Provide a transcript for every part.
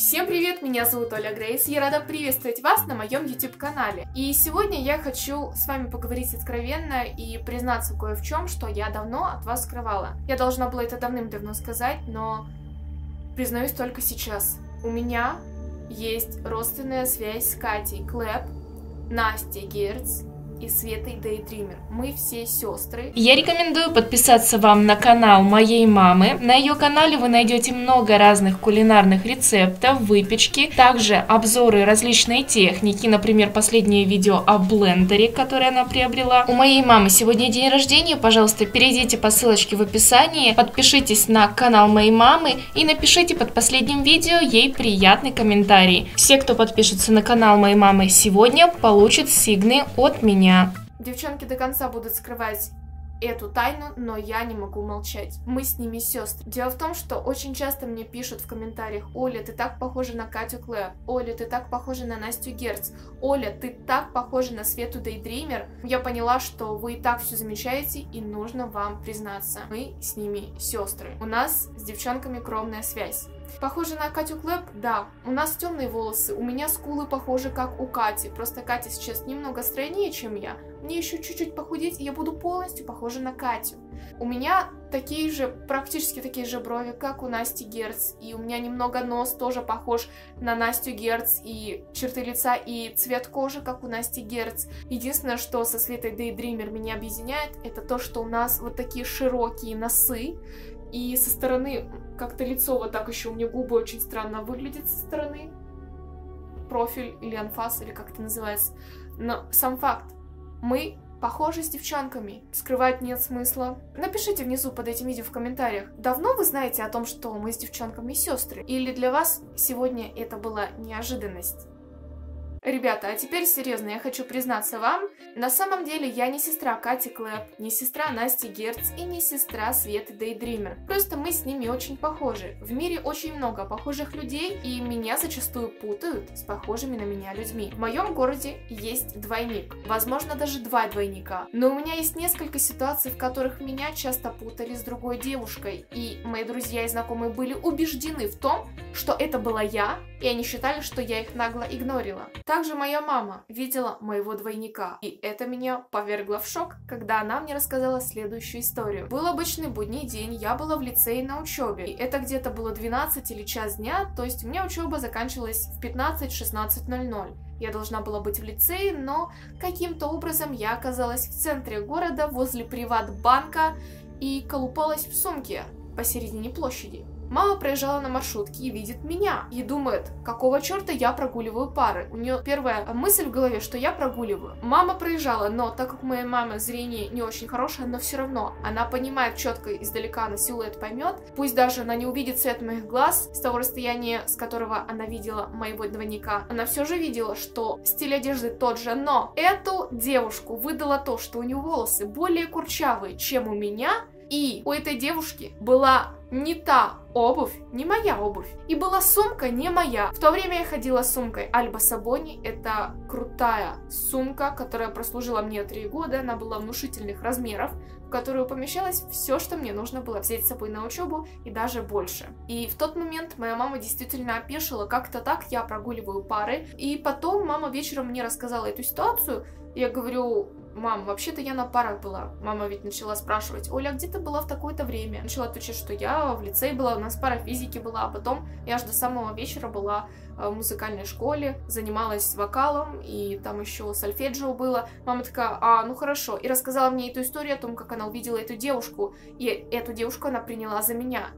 Всем привет, меня зовут Оля Грейс, я рада приветствовать вас на моем YouTube канале. И сегодня я хочу с вами поговорить откровенно и признаться кое в чем, что я давно от вас скрывала. Я должна была это давным-давно сказать, но признаюсь только сейчас. У меня есть родственная связь с Катей Клэп, Настей Герц, и Светой Daydreamer. Мы все сестры. Я рекомендую подписаться вам на канал моей мамы. На ее канале вы найдете много разных кулинарных рецептов, выпечки, также обзоры различной техники, например, последнее видео о блендере, которое она приобрела. У моей мамы сегодня день рождения, пожалуйста, перейдите по ссылочке в описании, подпишитесь на канал моей мамы и напишите под последним видео ей приятный комментарий. Все, кто подпишется на канал моей мамы сегодня, получат сигны от меня меня. Девчонки до конца будут скрывать эту тайну, но я не могу молчать. Мы с ними сестры. Дело в том, что очень часто мне пишут в комментариях, Оля, ты так похожа на Катю Клэп, Оля, ты так похожа на Настю Герц, Оля, ты так похожа на Свету Дейдример. Я поняла, что вы и так все замечаете, и нужно вам признаться. Мы с ними сестры. У нас с девчонками кровная связь. Похоже на Катю Клэп? Да. У нас темные волосы, у меня скулы похожи как у Кати, просто Катя сейчас немного стройнее, чем я. Мне еще чуть-чуть похудеть, и я буду полностью похожа на Катю. У меня такие же, практически такие же брови, как у Насти Герц, и у меня немного нос тоже похож на Настю Герц, и черты лица, и цвет кожи, как у Насти Герц. Единственное, что со Светой Daydreamer меня объединяет, это то, что у нас вот такие широкие носы, и со стороны как-то лицо вот так еще, у меня губы очень странно выглядят со стороны. Профиль или анфас, или как это называется. Но сам факт, мы похожи с девчонками. Скрывать нет смысла. Напишите внизу под этим видео в комментариях, давно вы знаете о том, что мы с девчонками сестры? Или для вас сегодня это была неожиданность? Ребята, а теперь серьезно, я хочу признаться вам, на самом деле я не сестра Кати Клэп, не сестра Насти Герц и не сестра Светы Дейдример. Просто мы с ними очень похожи. В мире очень много похожих людей, и меня зачастую путают с похожими на меня людьми. В моем городе есть двойник, возможно даже два двойника. Но у меня есть несколько ситуаций, в которых меня часто путали с другой девушкой, и мои друзья и знакомые были убеждены в том, что это была я, и они считали, что я их нагло игнорила. Также моя мама видела моего двойника, и это меня повергло в шок, когда она мне рассказала следующую историю. Был обычный будний день, я была в лицее на учебе, и это где-то было 12 или час дня, то есть у меня учеба заканчивалась в 15-16.00. Я должна была быть в лицее, но каким-то образом я оказалась в центре города, возле приват-банка, и колупалась в сумке посередине площади. Мама проезжала на маршрутке и видит меня. И думает, какого черта я прогуливаю пары. У нее первая мысль в голове, что я прогуливаю. Мама проезжала, но так как моей мамы зрение не очень хорошее, но все равно она понимает четко издалека, на силуэт поймет. Пусть даже она не увидит цвет моих глаз с того расстояния, с которого она видела моего двойника. Она все же видела, что стиль одежды тот же, но эту девушку выдало то, что у нее волосы более курчавые, чем у меня, и у этой девушки была не та обувь, не моя обувь. И была сумка не моя. В то время я ходила с сумкой Альба Сабони. Это крутая сумка, которая прослужила мне три года. Она была внушительных размеров, в которую помещалось все, что мне нужно было взять с собой на учебу и даже больше. И в тот момент моя мама действительно опешила, как-то так я прогуливаю пары. И потом мама вечером мне рассказала эту ситуацию. Я говорю, Мам, вообще-то я на парах была. Мама ведь начала спрашивать, Оля, а где ты была в такое-то время? Начала отвечать, что я в лицее была, у нас пара физики была, а потом я аж до самого вечера была э, в музыкальной школе, занималась вокалом, и там еще сольфеджио было. Мама такая, а, ну хорошо. И рассказала мне эту историю о том, как она увидела эту девушку, и эту девушку она приняла за меня.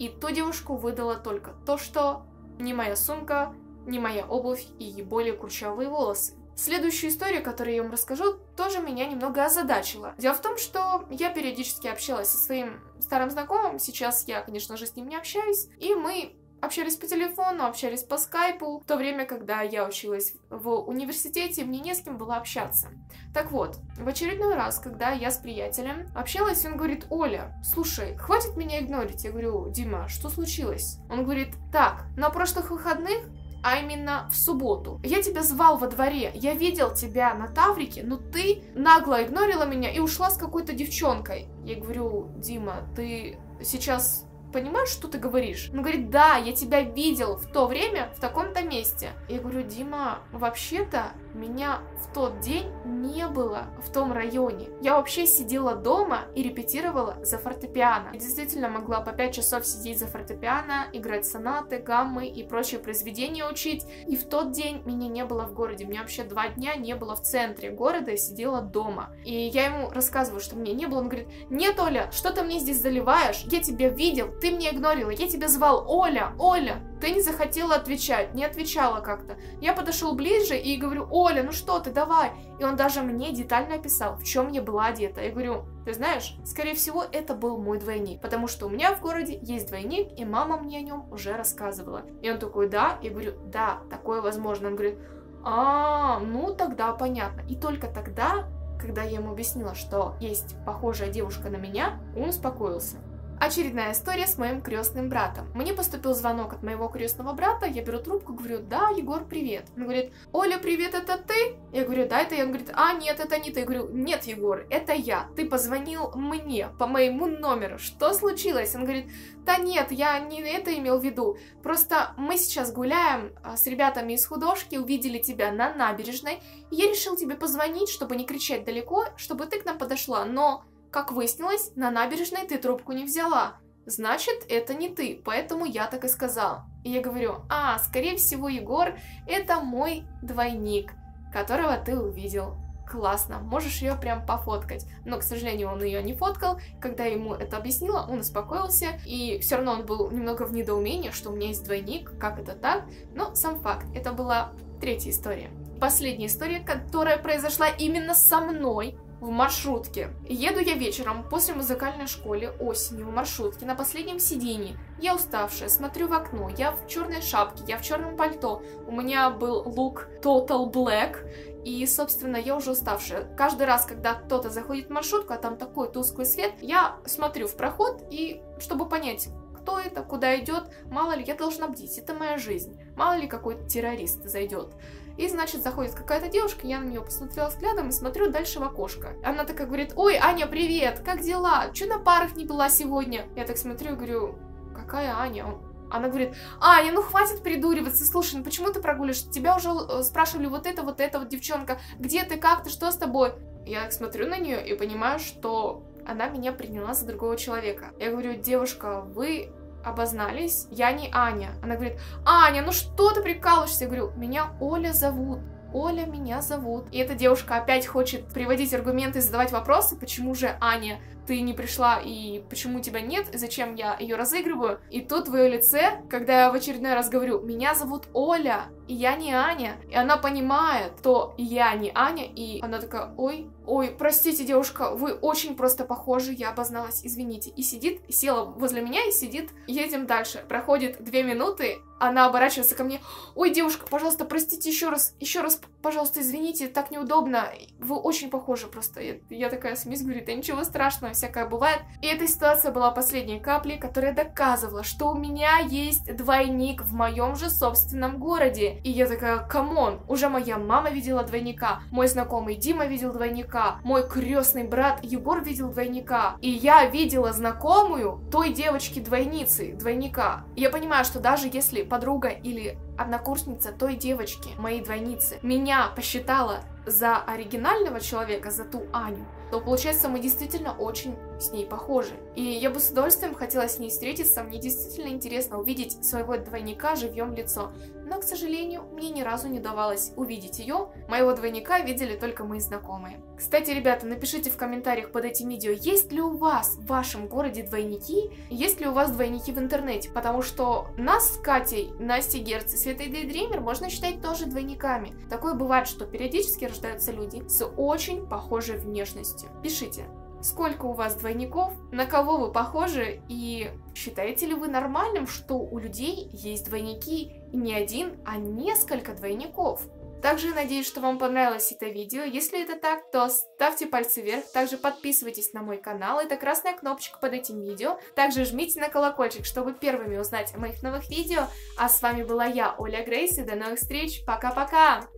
И ту девушку выдала только то, что не моя сумка, не моя обувь и более курчавые волосы. Следующую историю, которую я вам расскажу, тоже меня немного озадачила. Дело в том, что я периодически общалась со своим старым знакомым, сейчас я, конечно же, с ним не общаюсь, и мы общались по телефону, общались по скайпу, в то время, когда я училась в университете, мне не с кем было общаться. Так вот, в очередной раз, когда я с приятелем общалась, он говорит, Оля, слушай, хватит меня игнорить. Я говорю, Дима, что случилось? Он говорит, так, на прошлых выходных а именно в субботу. Я тебя звал во дворе, я видел тебя на Таврике, но ты нагло игнорила меня и ушла с какой-то девчонкой. Я говорю, Дима, ты сейчас понимаешь, что ты говоришь? Он говорит, да, я тебя видел в то время в таком-то месте. Я говорю, Дима, вообще-то меня в тот день не было в том районе. Я вообще сидела дома и репетировала за фортепиано. Я действительно могла по 5 часов сидеть за фортепиано, играть сонаты, гаммы и прочие произведения учить. И в тот день меня не было в городе. Меня вообще два дня не было в центре города, я сидела дома. И я ему рассказываю, что меня не было. Он говорит, нет, Оля, что ты мне здесь заливаешь? Я тебя видел, ты меня игнорила, я тебя звал Оля, Оля. Ты не захотела отвечать, не отвечала как-то. Я подошел ближе и говорю, Оля, ну что ты, давай. И он даже мне детально описал, в чем я была одета. Я говорю, ты знаешь, скорее всего, это был мой двойник, потому что у меня в городе есть двойник, и мама мне о нем уже рассказывала. И он такой, да? Я говорю, да, такое возможно. Он говорит, а, ну тогда понятно. И только тогда, когда я ему объяснила, что есть похожая девушка на меня, он успокоился. Очередная история с моим крестным братом. Мне поступил звонок от моего крестного брата, я беру трубку, говорю, да, Егор, привет. Он говорит, Оля, привет, это ты? Я говорю, да, это я. Он говорит, а, нет, это не ты. Я говорю, нет, Егор, это я. Ты позвонил мне по моему номеру. Что случилось? Он говорит, да нет, я не это имел в виду. Просто мы сейчас гуляем а, с ребятами из художки, увидели тебя на набережной. Я решил тебе позвонить, чтобы не кричать далеко, чтобы ты к нам подошла. Но как выяснилось, на набережной ты трубку не взяла. Значит, это не ты, поэтому я так и сказал. И я говорю, а, скорее всего, Егор, это мой двойник, которого ты увидел. Классно, можешь ее прям пофоткать. Но, к сожалению, он ее не фоткал. Когда ему это объяснила, он успокоился. И все равно он был немного в недоумении, что у меня есть двойник, как это так. Но сам факт, это была третья история. Последняя история, которая произошла именно со мной, в маршрутке. Еду я вечером после музыкальной школы осенью в маршрутке на последнем сидении. Я уставшая, смотрю в окно, я в черной шапке, я в черном пальто. У меня был лук Total Black, и, собственно, я уже уставшая. Каждый раз, когда кто-то заходит в маршрутку, а там такой тусклый свет, я смотрю в проход, и чтобы понять, кто это, куда идет, мало ли, я должна бдить, это моя жизнь. Мало ли какой-то террорист зайдет. И, значит, заходит какая-то девушка, я на нее посмотрела взглядом и смотрю дальше в окошко. Она такая говорит, ой, Аня, привет, как дела? Че на парах не была сегодня? Я так смотрю и говорю, какая Аня? Она говорит, Аня, ну хватит придуриваться, слушай, ну почему ты прогуливаешь? Тебя уже э, спрашивали вот это, вот это, вот девчонка, где ты, как ты, что с тобой? Я так смотрю на нее и понимаю, что она меня приняла за другого человека. Я говорю, девушка, вы обознались, я не Аня. Она говорит, Аня, ну что ты прикалываешься? Я говорю, меня Оля зовут. Оля, меня зовут. И эта девушка опять хочет приводить аргументы и задавать вопросы, почему же Аня ты не пришла и почему тебя нет, зачем я ее разыгрываю. И тут в ее лице, когда я в очередной раз говорю, меня зовут Оля, и я не Аня. И она понимает, что я не Аня, и она такая, ой, ой, простите, девушка, вы очень просто похожи, я обозналась, извините. И сидит, села возле меня и сидит, едем дальше. Проходит две минуты, она оборачивается ко мне, ой, девушка, пожалуйста, простите еще раз, еще раз, пожалуйста, извините, так неудобно, вы очень похожи просто. Я, я такая смесь, говорит, да ничего страшного, всякое бывает. И эта ситуация была последней каплей, которая доказывала, что у меня есть двойник в моем же собственном городе. И я такая, come on, уже моя мама видела двойника, мой знакомый Дима видел двойника, мой крестный брат Егор видел двойника, и я видела знакомую той девочки-двойницы, двойника. Я понимаю, что даже если подруга или однокурсница той девочки, моей двойницы, меня посчитала за оригинального человека, за ту Аню, то получается мы действительно очень с ней похожи. И я бы с удовольствием хотела с ней встретиться, мне действительно интересно увидеть своего двойника живьем лицо. Но, к сожалению, мне ни разу не давалось увидеть ее, моего двойника видели только мои знакомые. Кстати, ребята, напишите в комментариях под этим видео, есть ли у вас в вашем городе двойники, есть ли у вас двойники в интернете, потому что нас с Катей, Настей Герц и Светой Дейдример можно считать тоже двойниками. Такое бывает, что периодически рождаются люди с очень похожей внешностью. Пишите, сколько у вас двойников, на кого вы похожи и считаете ли вы нормальным, что у людей есть двойники и не один, а несколько двойников. Также надеюсь, что вам понравилось это видео. Если это так, то ставьте пальцы вверх. Также подписывайтесь на мой канал. Это красная кнопочка под этим видео. Также жмите на колокольчик, чтобы первыми узнать о моих новых видео. А с вами была я, Оля Грейс, и до новых встреч. Пока-пока!